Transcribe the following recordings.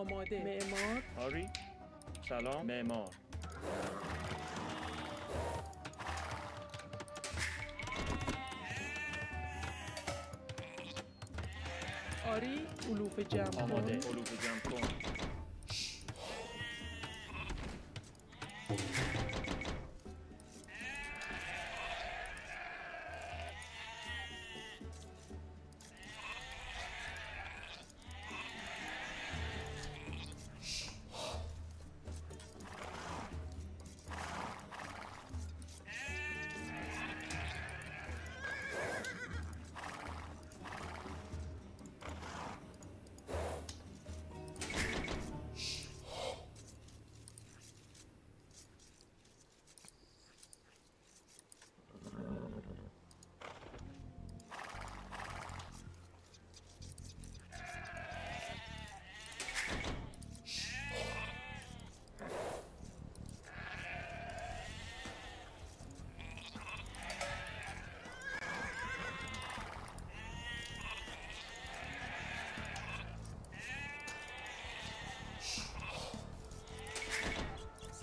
آماده. معمار. آری. سلام. معمار. آری علوف جمع آماده. علوف جمع کن.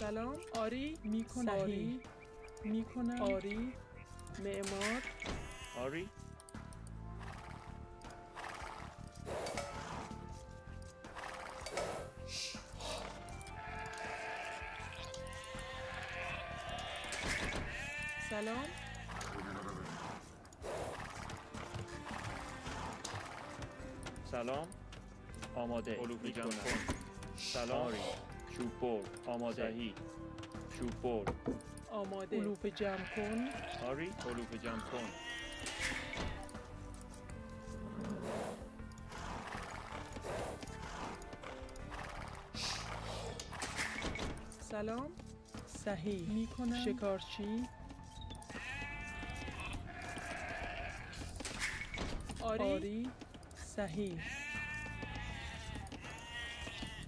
سلام. آری می‌کنم آری می‌کنم آری. معمار. آری. سلام. سلام. آماده. سلام. آری چوب برد آماده صحیح چوب برد آماده. علوف جمع کن. آری علوف جمع کن. سلام. صحیح. می‌کنم. شکارچی آری, آری. صحیح.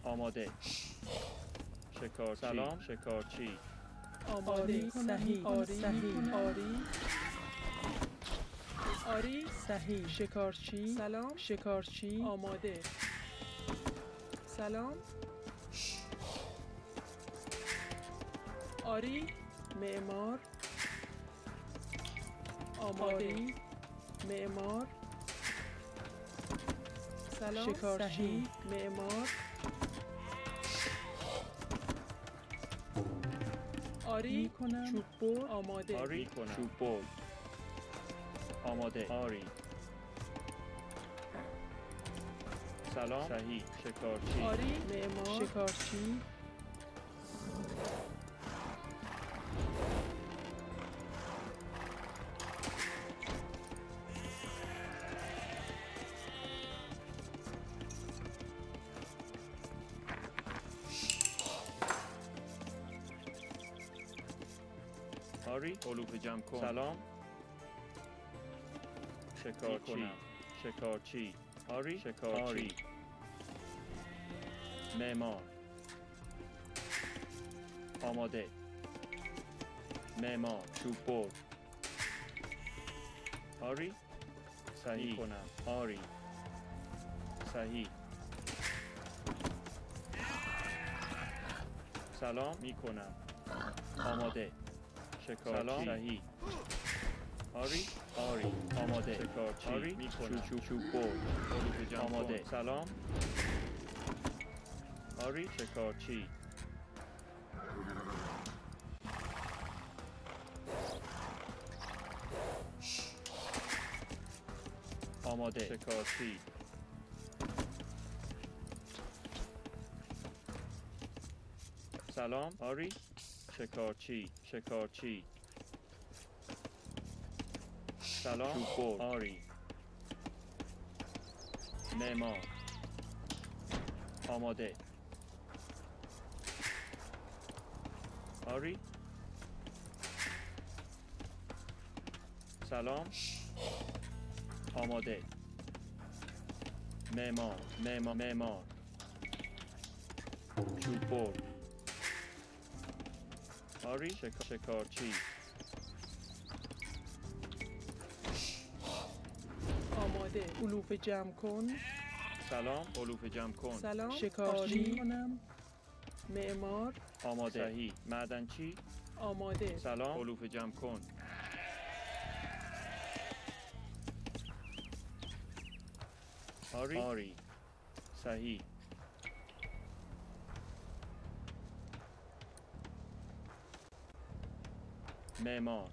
آماده. شکار سلام. شکارچی. آماده صحیح آری. صحیح آری. آری. صحیح شکارچی. سلام. شکارچی. آماده. سلام. آری. معمار. آماده. معمار. سلام. شکارچی. معمار. آری کنم چوب آماده. آری. کنم چوب آماده. آری. سلام. صحیح شکارچی. آری. معمار شکارچی. علوف جمع کن. سلام. شکارچی. شکارچی. آری؟ شکارچی. معمار. آماده. معمار. چوب برد. آری؟ صحیح. کنم آری. صحیح. سلام. می کنم آماده. شکارچی. سلام صحیح آری؟ آری. آماده. شکارچی. آری؟ می کنم چوب چوب آماده. سلام. آری؟ شکارچی. آماده. شکارچی. سلام. آری؟ شکارچی شکارچی. سلام آری. معمار آماده. آری. سلام. آماده. معمار معمار معمار چوب برد آری شکار شکارچی. آماده علوف جمع کن. سلام علوف جمع کن. سلام شکارچی. کنم معمار. آماده. صحیح. معدنچی آماده. سلام علوف جمع کن. آری آری صحیح. معمار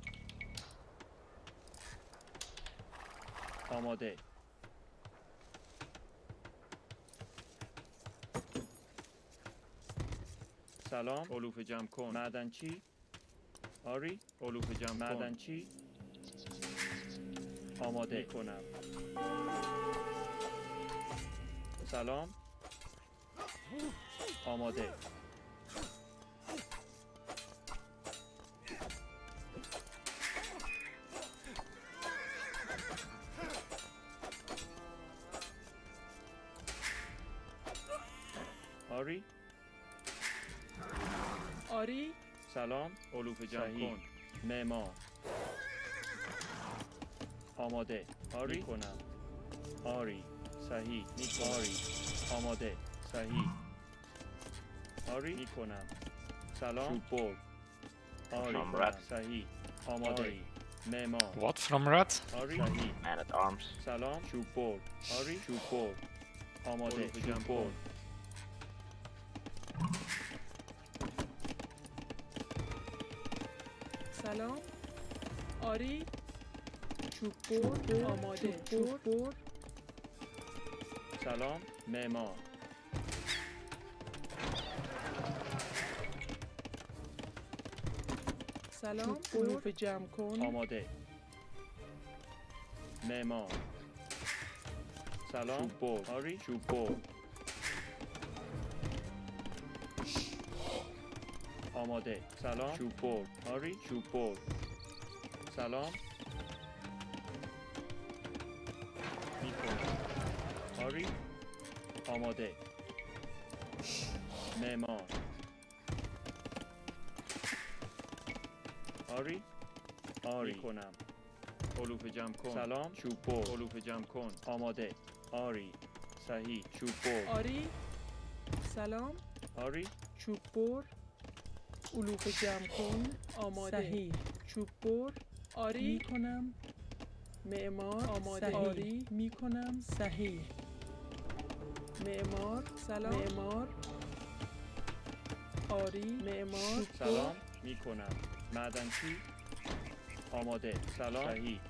آماده. سلام. علوف جمع کن. معدن چی؟ آری. علوف جمع معدن چی؟ آماده. کنم سلام. آماده. علوف کن. معمار آماده. آری؟ کنم آری. صحیح. می آری. آماده. صحیح. آری؟ می کنم سلام برد. آری. صحیح. آماده. معمار What? From red? آری. Man at arms. سلام. چوب برد. آری. چوب برد. آماده. چوب سلام. آری. چوب برد آماده. چوب برد سلام معمار سلام علوف جمع کن. آماده. معمار سلام. چوب برد آری. چوب آماده. سلام. چوب برد آری. چوب برد سلام. می‌کنم آری. آماده. معمار آری. آری. کنم علوف جمع کن. سلام. چوب بر علوف جمع کن. آماده. آری. صحیح. چوب بر آری. سلام. آری. چوب علوف جمع کن. آماده. صحیح. چوب بر. آری. می کنم معمار. آماده. صحیح. آری. می کنم صحیح. معمار. سلام. معمار. آری. معمار. سلام. می‌کنم. معدنچی آماده. سلام. صحیح.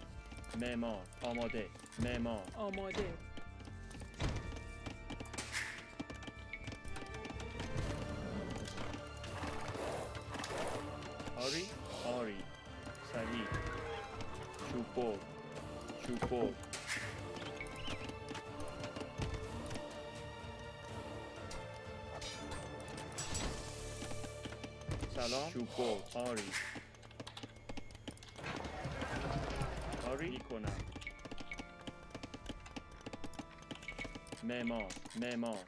معمار. آماده. معمار. آماده. Чупол. Чупол. سلام چوپو آری آری می‌کنم معمار معمار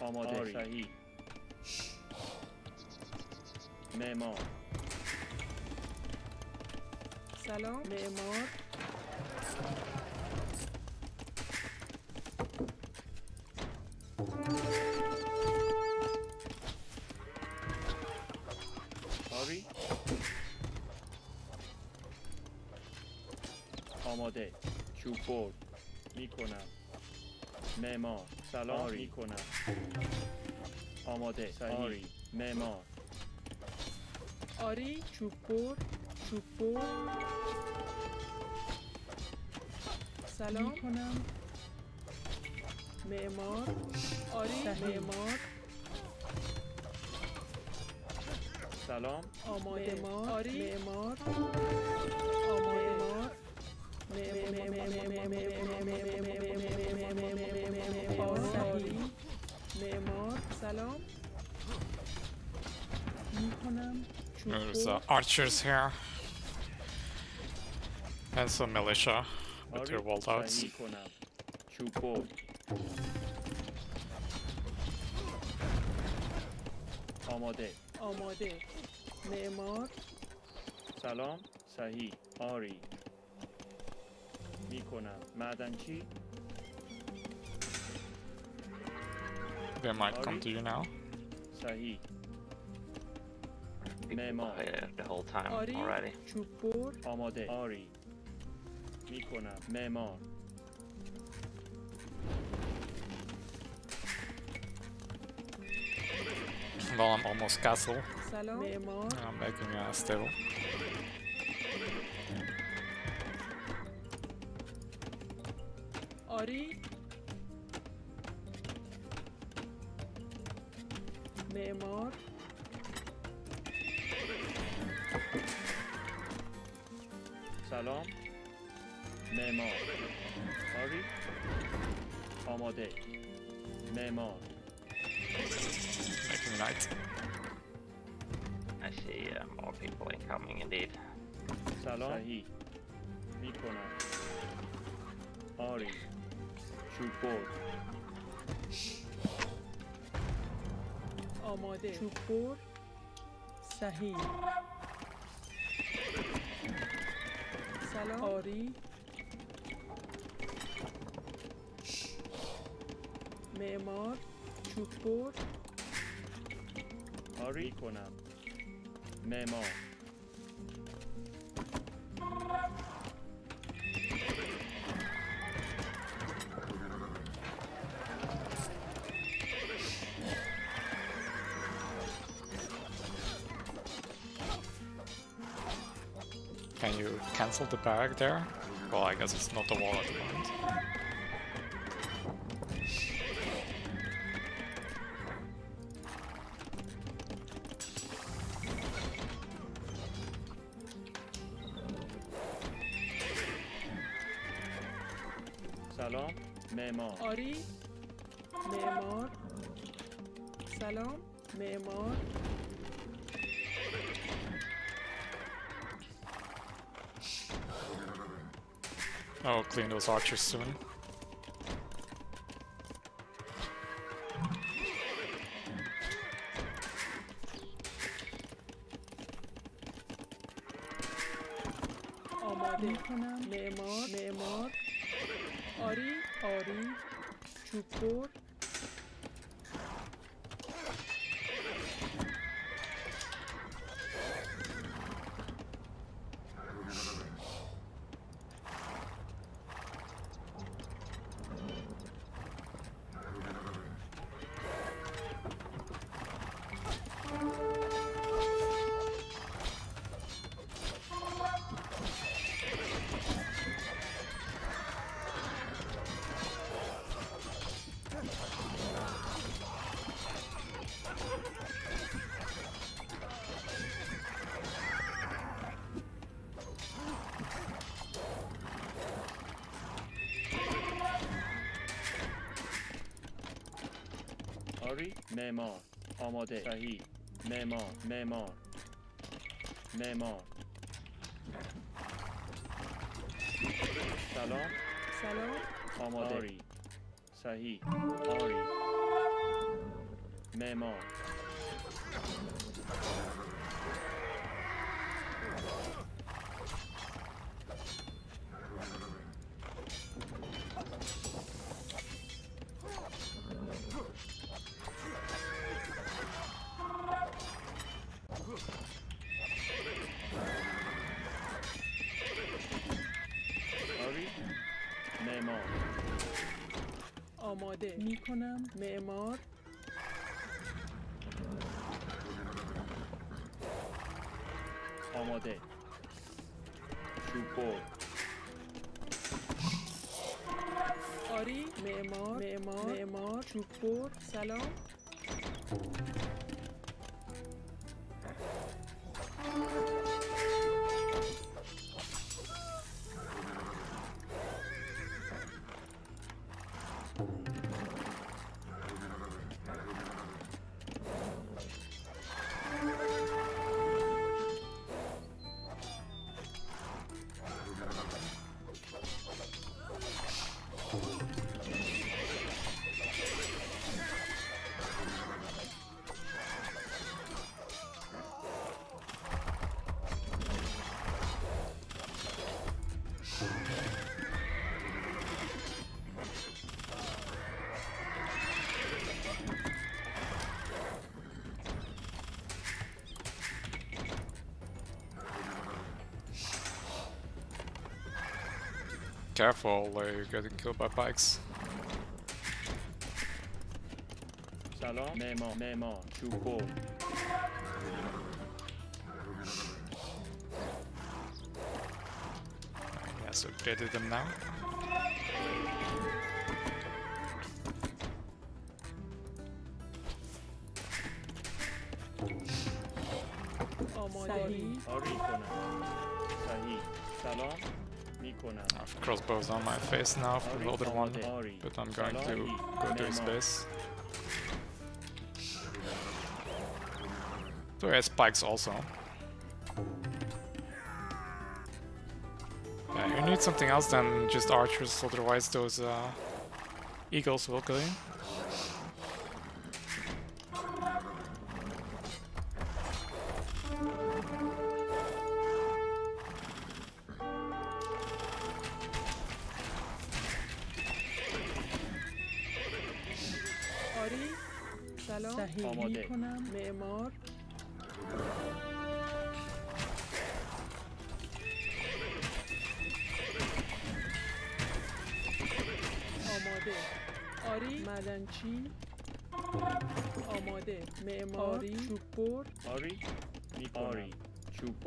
آماده آری. شهی معمار سلام. معمار آری آماده. چوب برد. می‌کنم. معمار. سلام می‌کنم. آماده. آری. معمار. آری چوب بر چوب بر سلام کنم معمار آری معمار سلام آماده معمار آری معمار آماده معمار صحیح معمار سلام میکنم چوب There's بر. uh, archers here. And some militia with آری their walled outs. صحیح کنم چوب برد آماده آماده معمار سلام صحیح آری میکنم معدنچی They might come Ari? to you now. صحیح We've been Memo. playing it the whole time آری already. چوب بر آماده آری میکنم معمار Well, I'm almost castle. سلام معمار I'm making a stable. آری آماده معمار Making knight. I see uh, more people incoming indeed. سلام صحیح میکنم آری چوب برد آماده چوب بر صحیح سلام آری معمار چوب بر آری کنم معمار Can you cancel the barrack there? Well, I guess it's not the wall at the moment. معمار آری معمار سلام معمار Oh, clean those archers soon. four. معمار آماده صحیح. معمار معمار. معمار. سلام. سلام. آماده. آری. صحیح. آری. معمار. آماده. می کنم معمار. آماده. چوبو آری. معمار. معمار. معمار. چوبور سلام. Careful, like, you're getting killed by bikes. Salon, Memo, Memo, so upgraded them now. Oh my god. Sahi. Sahi. Salon. I've crossbows on my face now for the other one, but I'm going to go to his base. So he has spikes also. Yeah, you need something else than just archers, otherwise those uh, eagles will kill you. صحیح آماده. می‌کنم معمار. آماده. آری. مدنچی. آماده. معماری چوببر آری. می‌کنم. آری. چوب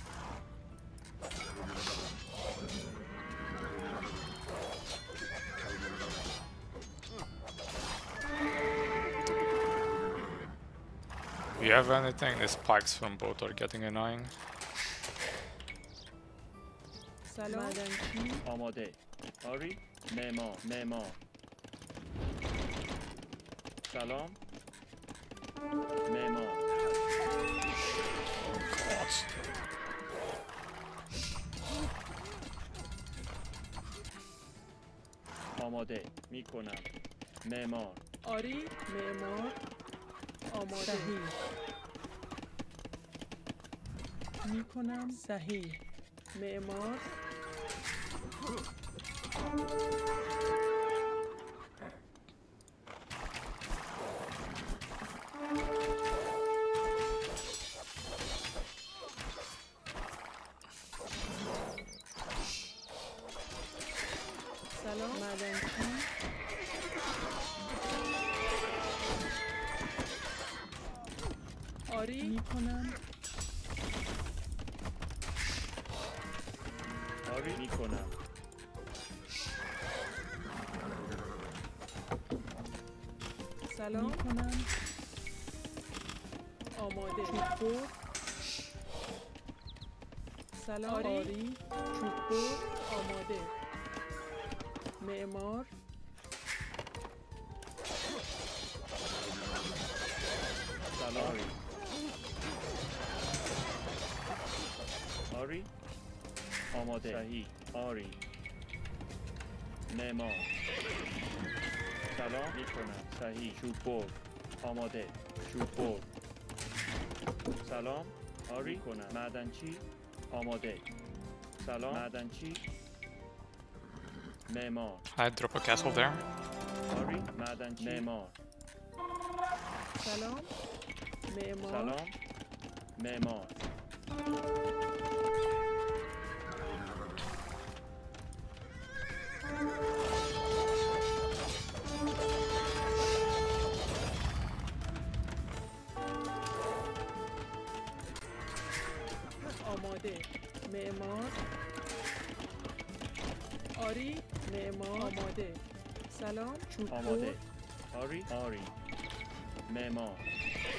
Do you have anything? The spikes from both are getting annoying. سلام مدنچی آماده آری معمار معمار سلام معمار آماده میکنم معمار آری معمار آماده. صحیح. می‌کنم. صحیح. معمار. سلام. آری, آری. چوببر آماده. معمار. سلام. آری. آری آماده. صحیح. آری. معمار. سلام. می‌کنم. صحیح. چوب بر آماده. چوب بر سلام. آری کنم معدنچی آماده سلام معدنچی معمار I drop a castle there. آری معدنچی معمار سلام معمار سلام معمار آری معمار آماده سلام چوب آماده آری آری معمار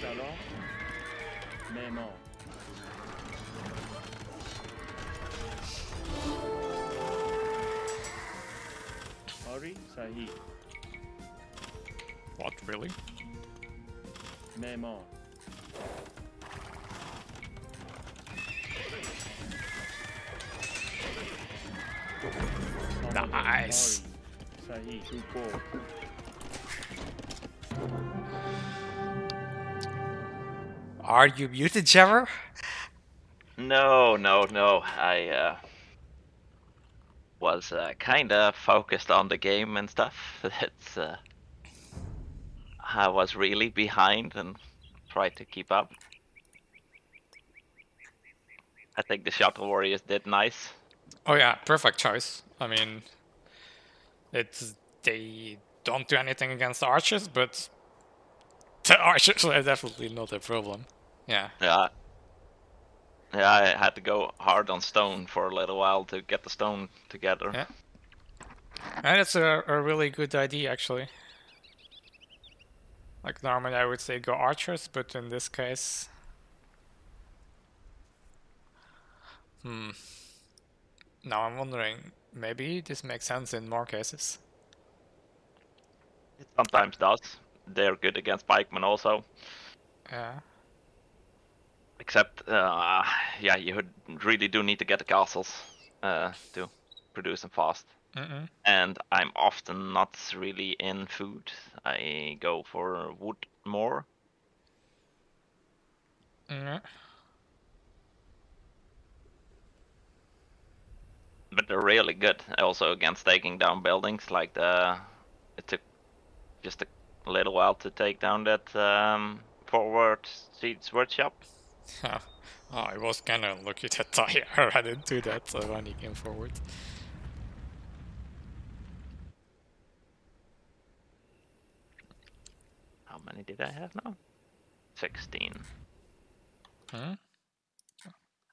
سلام معمار آری صحیح What, really? معمار Nice. Are you muted, Trevor? No, no, no. I uh, was uh, kind of focused on the game and stuff. It's uh, I was really behind and tried to keep up. I think the Shotel Warriors did nice. Oh yeah, perfect choice. I mean, it's they don't do anything against the archers, but the archers are definitely not a problem. Yeah. Yeah. Yeah, I had to go hard on stone for a little while to get the stone together. Yeah. And it's a, a really good idea actually. Like normally I would say go archers, but in this case Hmm. Now I'm wondering, maybe this makes sense in more cases. It sometimes does. They're good against pikemen also. Yeah. Except, uh, yeah, you really do need to get the castles uh, to produce them fast. Mm-mm. And I'm often not really in food. I go for wood more. Yeah. But they're really good also against taking down buildings. Like the, it took just a little while to take down that um, forward siege workshop. oh, I was kinda lucky that I ran into that uh, when he came forward. How many did I have now? 16. Hmm?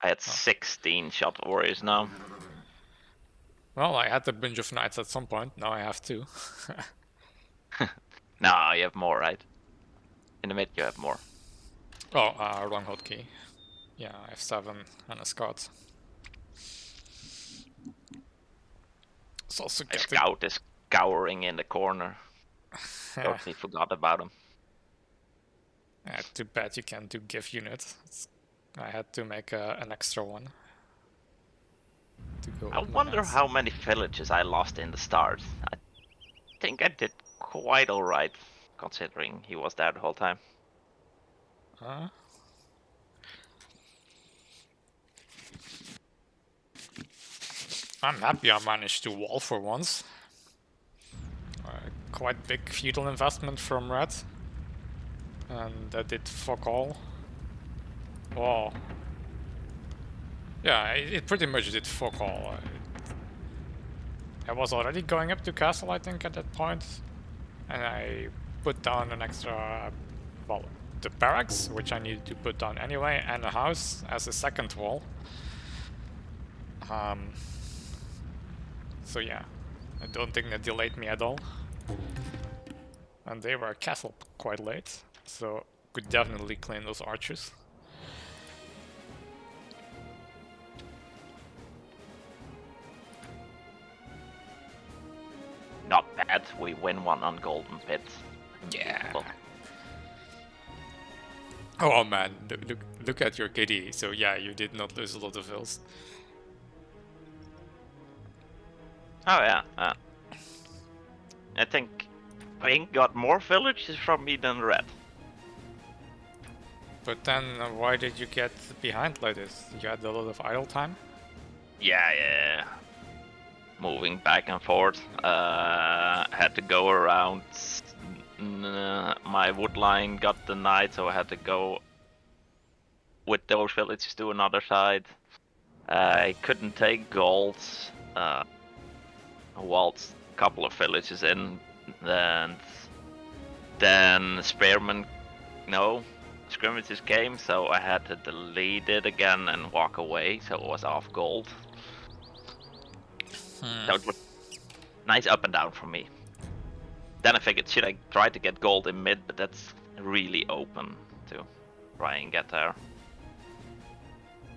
I had 16 shotel warriors now. Well, I had a bunch of knights at some point, now I have two. No, you have more, right? In the mid, you have more. oh, uh, wrong hotkey. Yeah, I have seven and a scout. It's also getting... scout is cowering in the corner. Totally forgot about him. yeah, too bad you can't do GIF unit. It's... I had to make uh, an extra one. To go I wonder how many villages I lost in the start. I think I did quite alright, considering he was there the whole time. Huh? I'm happy I managed to wall for once. Uh, quite big feudal investment from Red. And that did fuck all. Wow. Yeah, it, pretty much did fuck all. I, I was already going up to castle, I think, at that point. And I put down an extra, well, the barracks, which I needed to put down anyway, and a house as a second wall. Um, so yeah, I don't think that delayed me at all. And they were castle quite late, so could definitely claim those archers. Bad, we win one on Golden Pit. Yeah. Oh man, look, look, look at your kitty. So yeah, you did not lose a lot of hills. Oh yeah, uh, I think Pink got more villages from me than Red. But then, uh, why did you get behind like this? You had a lot of idle time. Yeah, yeah. Moving back and forth. Uh, had to go around. uh, my wood line got denied, so I had to go with those villages to another side. I couldn't take gold. Uh, waltzed a couple of villages in, and then Spearman, no, skirmishers came, so I had to delete it again and walk away, so it was off gold. That was nice up and down for me. Then I figured, should I try to get gold in mid, but that's really open to try and get there.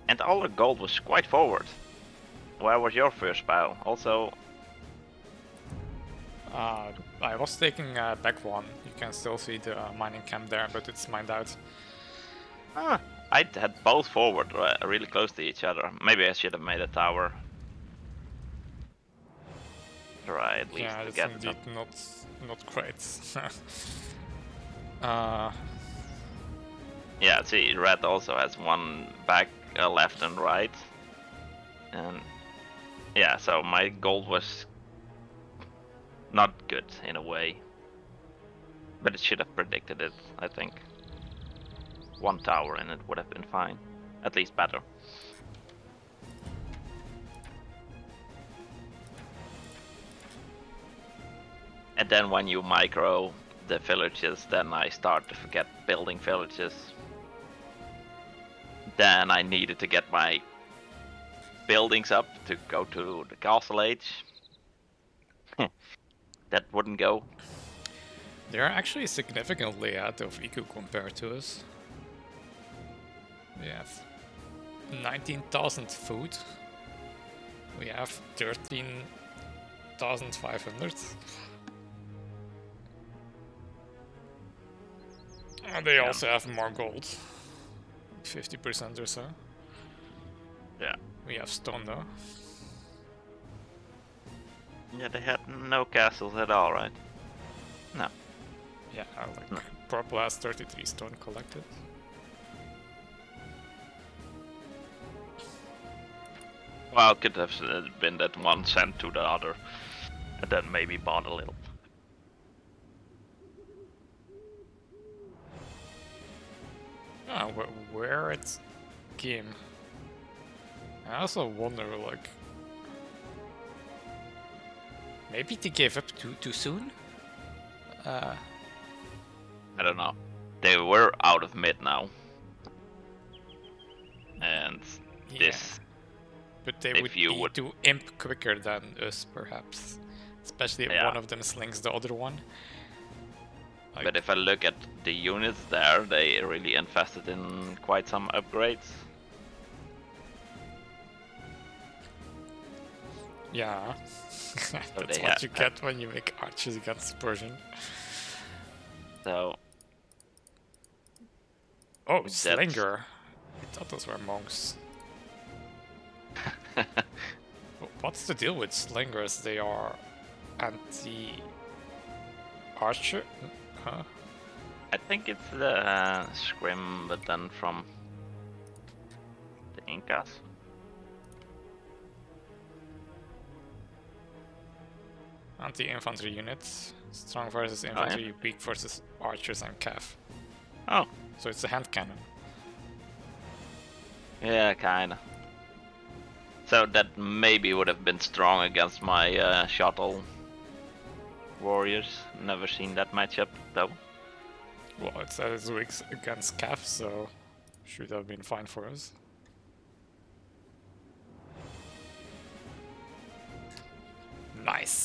And all the gold was quite forward. Where was your first bow? Also, Uh, I was taking uh, back one. You can still see the uh, mining camp there, but it's mined out. ah, I had both forward, uh, really close to each other. Maybe I should have made a tower. Try at least yeah, to get indeed them. not not great. uh, Yeah, see, red also has one back, uh, left and right. And yeah, so my gold was not good in a way. But it should have predicted it, I think. One tower and it would have been fine. At least better. And then when you micro the villages, then I start to forget building villages. Then I needed to get my buildings up to go to the castle age. that wouldn't go. they're actually significantly out of eco compared to us. We have 19,000 food. We have 13,500. And they Yeah. also have more gold. 50% or so. Yeah. We have stone though. Yeah, they had no castles at all, right? No. Yeah, I like No. purple has 33 stone collected. Well, it could have uh, been that one sent to the other, and then maybe bought a little. Ah, wh- where it's game. I also wonder, like, maybe they gave up too too soon. Uh, I don't know. They were out of mid now. And yeah, this, but they would you need would- to imp quicker than us, perhaps. Especially if Yeah. one of them slings the other one. Like, but if I look at the units there, they really invested in quite some upgrades. yeah, that's what ha- you get when you make archers against Persian. So Oh, That's- Slinger. I thought those were monks. What's the deal with slingers? They are anti archer? Huh? I think it's the uh, skirm, but then from the Incas. Anti infantry units. Strong versus infantry, weak versus archers and cav. Oh, So it's a hand cannon. yeah, kinda. So that maybe would have been strong against my uh, shotel warriors. Never seen that matchup though. Well, it says weak against cav, so should have been fine for us. Nice.